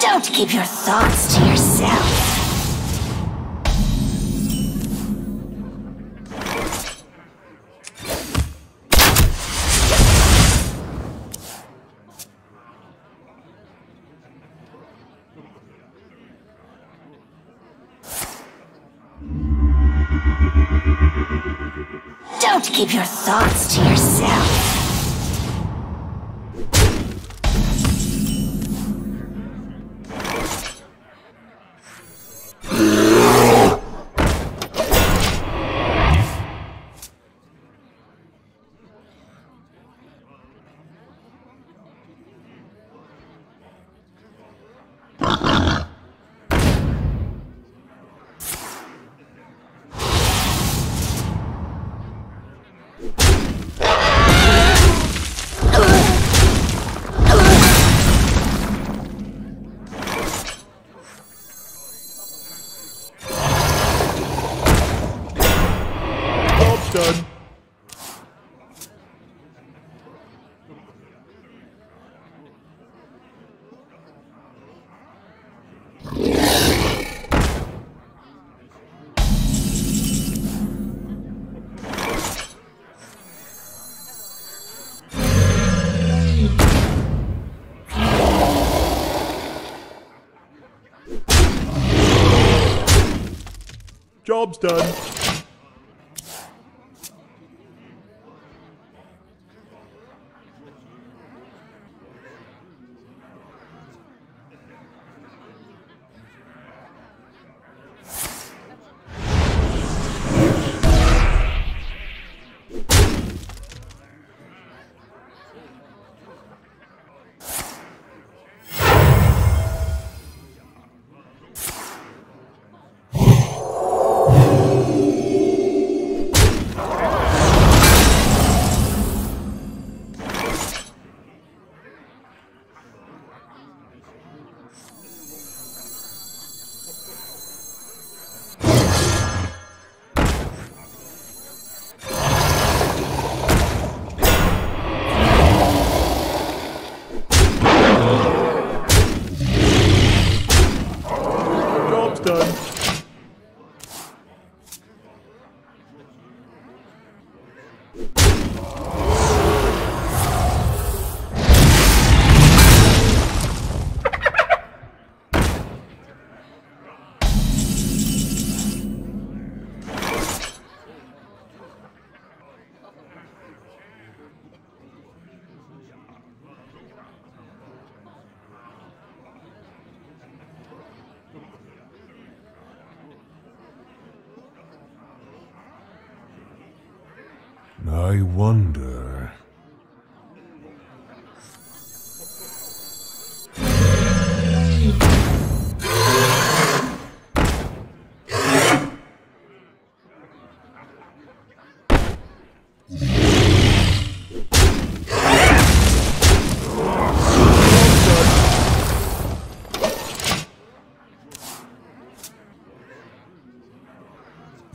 Don't keep your thoughts to yourself. Don't keep your thoughts to yourself. Job's done. I wonder.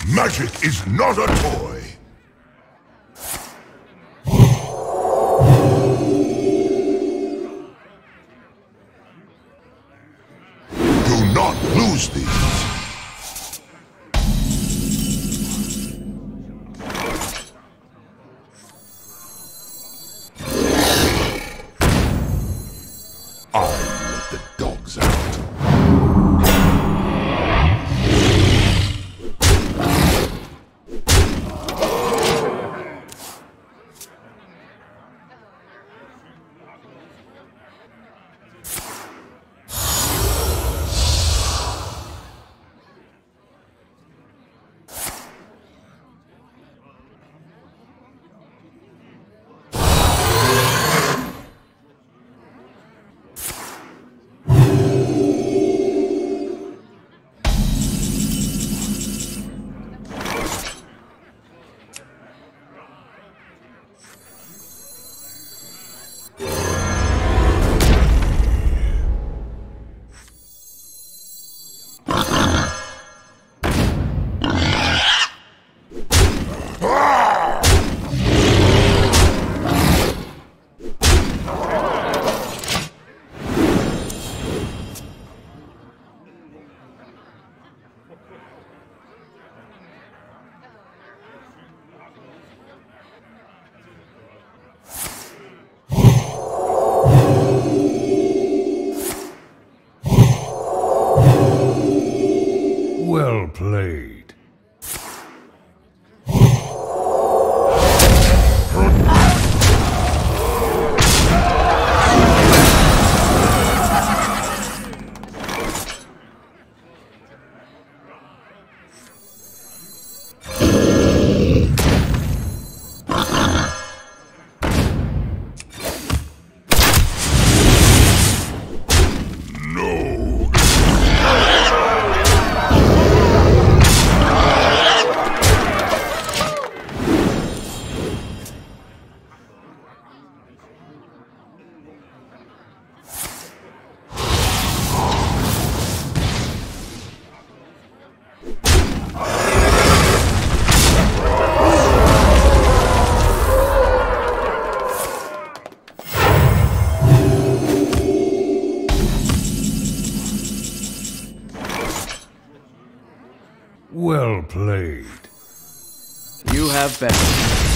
Magic is not a toy. Lose these. I played. Well played. You have been.